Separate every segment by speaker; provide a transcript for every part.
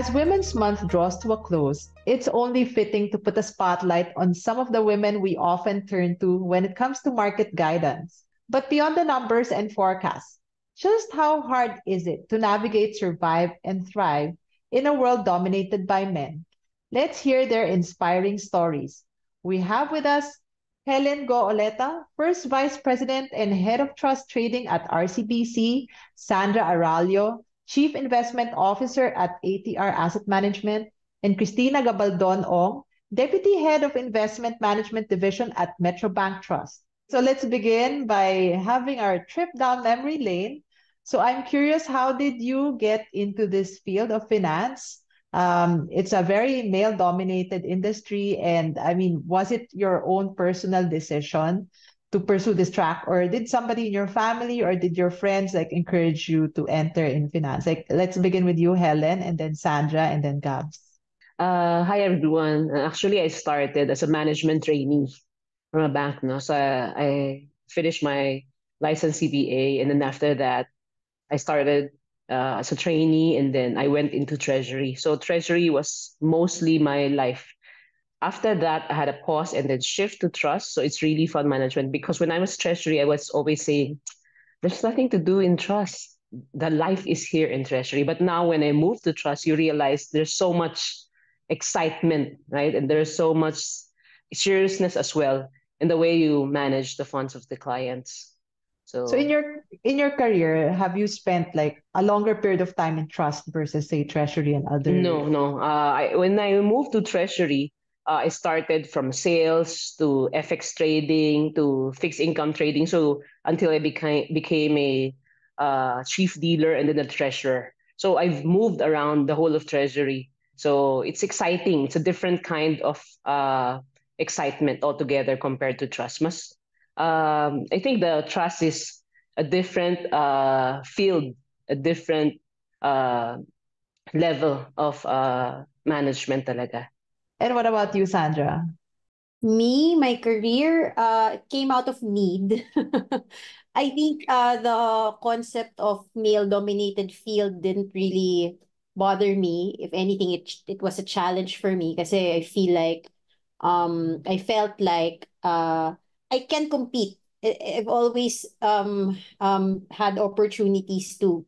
Speaker 1: As Women's Month draws to a close, it's only fitting to put a spotlight on some of the women we often turn to when it comes to market guidance. But beyond the numbers and forecasts, just how hard is it to navigate, survive, and thrive in a world dominated by men? Let's hear their inspiring stories. We have with us Helen Go-Oleta, First Vice President and Head of Trust Trading at RCBC, Sandra Araullo, Chief Investment Officer at ATR Asset Management, and Cristina Gabaldon Ong, Deputy Head of Investment Management Division at Metrobank Trust. So let's begin by having our trip down memory lane. So I'm curious, how did you get into this field of finance? Um, it's a very male dominated industry. And I mean, was it your own personal decision to pursue this track? Or did somebody in your family or did your friends like encourage you to enter in finance? Like let's begin with you helen and then sandra and then gabs.
Speaker 2: Uh, hi everyone. Actually i started as a management trainee from a bank no? So i finished my license cpa and then after that i started uh, as a trainee and then i went into treasury. So treasury was mostly my life after that, I had a pause and then shift to trust. So it's really fund management because when I was treasury, I was always saying, there's nothing to do in trust. The life is here in treasury. But now when I moved to trust, you realize there's so much excitement, right? And there's so much seriousness as well in the way you manage the funds of the clients.
Speaker 1: So, so in your in your career, have you spent like a longer period of time in trust versus say treasury and other?
Speaker 2: No, no. Uh, I, when I moved to treasury, uh, I started from sales to FX trading to fixed income trading. So until I became became a uh, chief dealer and then a treasurer. So I've moved around the whole of treasury. So it's exciting. It's a different kind of uh, excitement altogether compared to trust. Mas, um, I think the trust is a different uh, field, a different uh, level of uh, management talaga.
Speaker 1: And what about you, Sandra?
Speaker 3: Me, my career uh, came out of need. I think uh, the concept of male-dominated field didn't really bother me. If anything, it it was a challenge for me because I feel like um I felt like uh I can compete. I've always um um had opportunities to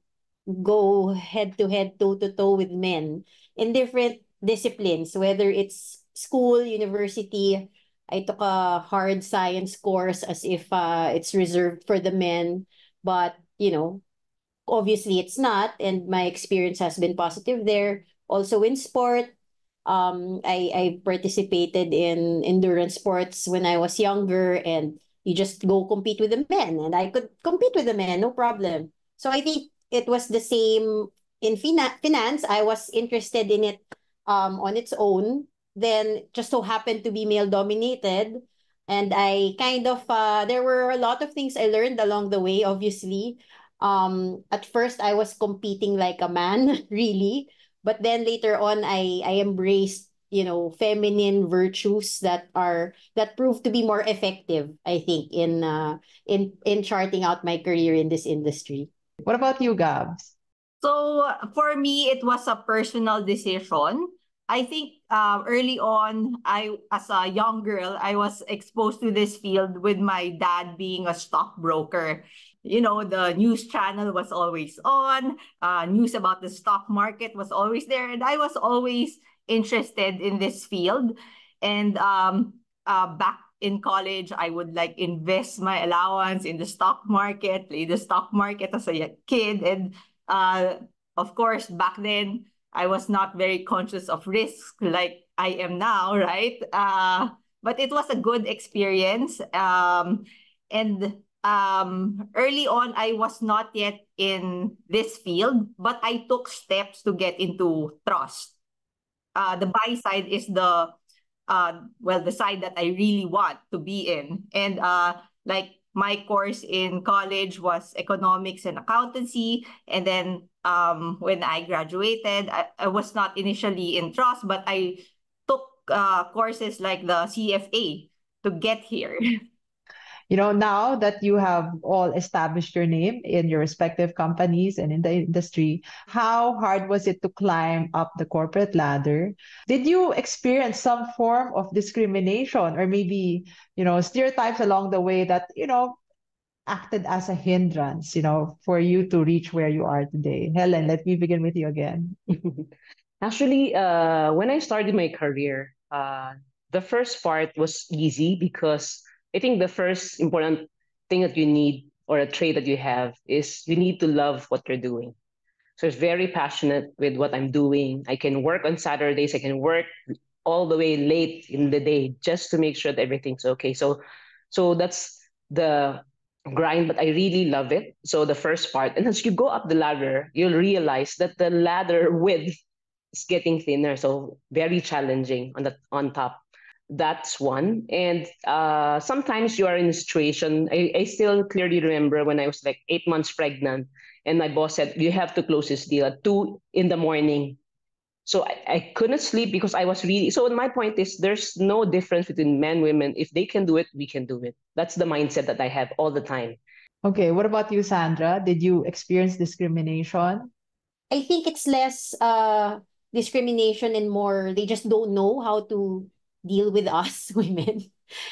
Speaker 3: go head to head, toe to toe with men in different disciplines, whether it's school, university. I took a hard science course as if uh, it's reserved for the men, but you know, obviously it's not, and my experience has been positive there. Also in sport, um, I I participated in endurance sports when I was younger, and you just go compete with the men, and I could compete with the men, no problem. So I think it was the same in fina- finance. I was interested in it um, on its own, then just so happened to be male dominated. And I kind of, uh, there were a lot of things I learned along the way, obviously. Um, at first, I was competing like a man, really. But then later on, I, I embraced you know feminine virtues that are that prove to be more effective i think in uh in in charting out my career in this industry
Speaker 1: what about you gabs
Speaker 4: so for me, it was a personal decision. I think uh, early on, I as a young girl, I was exposed to this field with my dad being a stockbroker. You know, the news channel was always on. Uh, news about the stock market was always there, and I was always interested in this field. And um, uh, back in college, I would like invest my allowance in the stock market, play the stock market as a kid, and uh, of course, back then, I was not very conscious of risk like I am now, right? Uh, but it was a good experience. Um, and um, early on, I was not yet in this field, but I took steps to get into trust. Uh, the buy side is the uh, well, the side that I really want to be in, and uh, like my course in college was economics and accountancy. And then um, when I graduated, I, I, was not initially in trust, but I took uh, courses like the CFA to get here.
Speaker 1: you know, now that you have all established your name in your respective companies and in the industry, how hard was it to climb up the corporate ladder? Did you experience some form of discrimination or maybe, you know, stereotypes along the way that, you know, acted as a hindrance, you know, for you to reach where you are today? Helen, let me begin with you again.
Speaker 2: Actually, uh, when I started my career, uh, the first part was easy because I think the first important thing that you need or a trait that you have is you need to love what you're doing. So it's very passionate with what I'm doing. I can work on Saturdays. I can work all the way late in the day just to make sure that everything's okay. So, so that's the grind, but I really love it. So the first part, and as you go up the ladder, you'll realize that the ladder width is getting thinner. So very challenging on the on top. That's one. And uh, sometimes you are in a situation. I, I still clearly remember when I was like eight months pregnant, and my boss said, "You have to close this deal at two in the morning." So I, I couldn't sleep because I was really so my point is there's no difference between men, women. If they can do it, we can do it. That's the mindset that I have all the time.
Speaker 1: Okay, what about you, Sandra? Did you experience discrimination?
Speaker 3: I think it's less uh discrimination and more they just don't know how to deal with us women.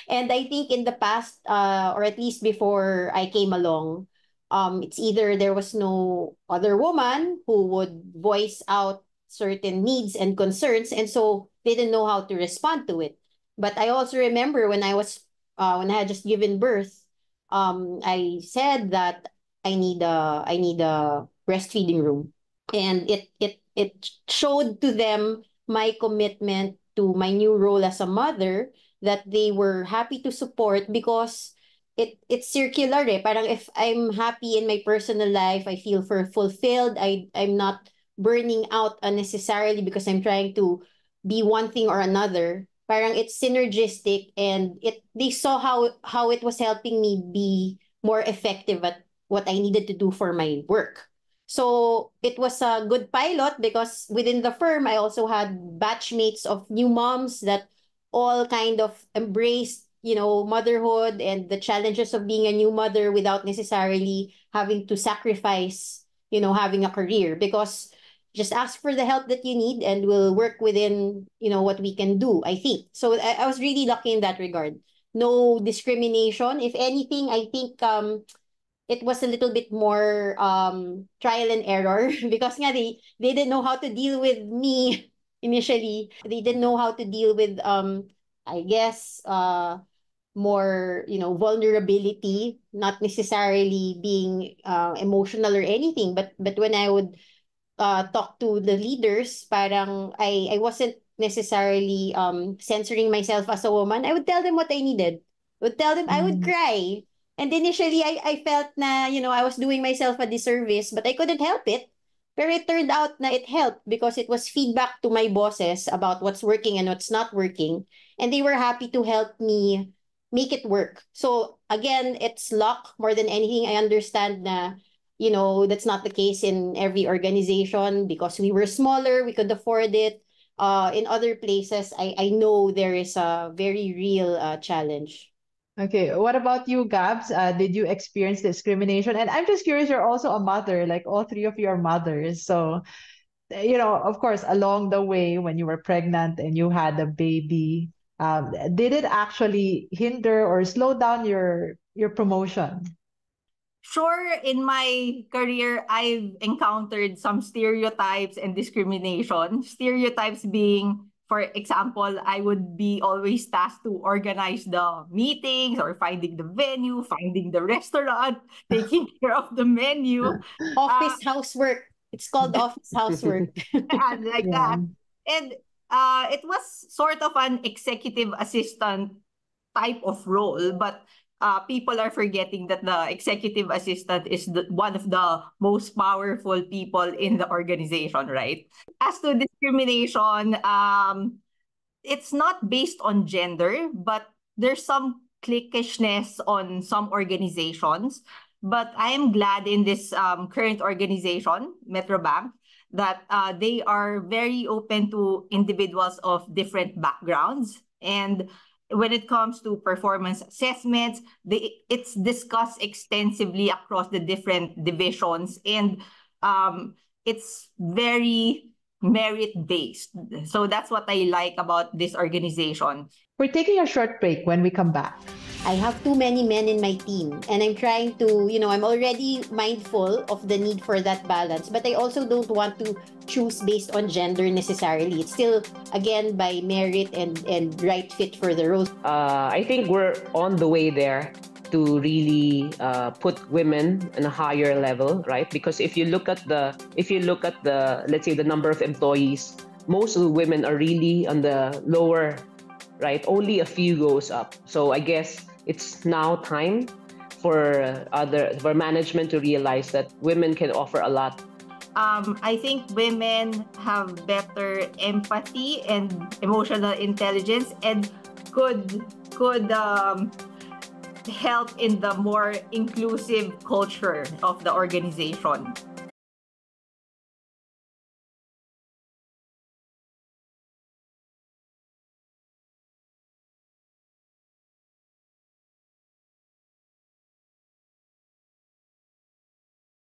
Speaker 3: And I think in the past, uh, or at least before I came along, um, it's either there was no other woman who would voice out certain needs and concerns and so they didn't know how to respond to it but i also remember when i was uh, when i had just given birth um i said that i need a i need a breastfeeding room and it it it showed to them my commitment to my new role as a mother that they were happy to support because it it's circular eh. Parang if I'm happy in my personal life, I feel for fulfilled. I I'm not burning out unnecessarily because I'm trying to be one thing or another. Parang it's synergistic and it they saw how how it was helping me be more effective at what I needed to do for my work. So it was a good pilot because within the firm I also had batchmates of new moms that all kind of embraced you know motherhood and the challenges of being a new mother without necessarily having to sacrifice you know having a career. Because just ask for the help that you need and we'll work within you know what we can do i think. So I, I was really lucky in that regard. No discrimination. If anything i think um it was a little bit more um trial and error because nga they they didn't know how to deal with me initially they didn't know how to deal with um i guess uh more you know vulnerability not necessarily being uh, emotional or anything but but when i would uh, talk to the leaders, parang I, I wasn't necessarily um, censoring myself as a woman. I would tell them what I needed. I would tell them mm. I would mm. cry. And initially, I, I felt na, you know, I was doing myself a disservice, but I couldn't help it. But it turned out na it helped because it was feedback to my bosses about what's working and what's not working. And they were happy to help me make it work. So again, it's luck more than anything. I understand na you know, that's not the case in every organization because we were smaller, we could afford it. Uh, in other places, I, I know there is a very real uh, challenge.
Speaker 1: Okay, what about you, Gabs? Uh, did you experience discrimination? And I'm just curious, you're also a mother, like all three of you are mothers. So, you know, of course, along the way when you were pregnant and you had a baby, um, did it actually hinder or slow down your your promotion?
Speaker 4: sure in my career I've encountered some stereotypes and discrimination. Stereotypes being for example, I would be always tasked to organize the meetings or finding the venue, finding the restaurant, taking care of the menu.
Speaker 3: Office uh, housework. It's called office housework.
Speaker 4: and like yeah. that. And uh, it was sort of an executive assistant type of role, but uh, people are forgetting that the executive assistant is the, one of the most powerful people in the organization, right? As to discrimination, um, it's not based on gender, but there's some cliquishness on some organizations. But I am glad in this um, current organization, Metrobank, that uh, they are very open to individuals of different backgrounds. And when it comes to performance assessments, the, it's discussed extensively across the different divisions and um, it's very merit based. So that's what I like about this organization.
Speaker 1: We're taking a short break when we come back.
Speaker 3: I have too many men in my team and I'm trying to, you know, I'm already mindful of the need for that balance, but I also don't want to choose based on gender necessarily. It's still again by merit and and right fit for the role.
Speaker 2: Uh, I think we're on the way there to really uh, put women in a higher level, right? Because if you look at the if you look at the let's say the number of employees, most of the women are really on the lower, right? Only a few goes up. So I guess it's now time for other for management to realize that women can offer a lot
Speaker 4: um, I think women have better empathy and emotional intelligence and could could um, help in the more inclusive culture of the organization.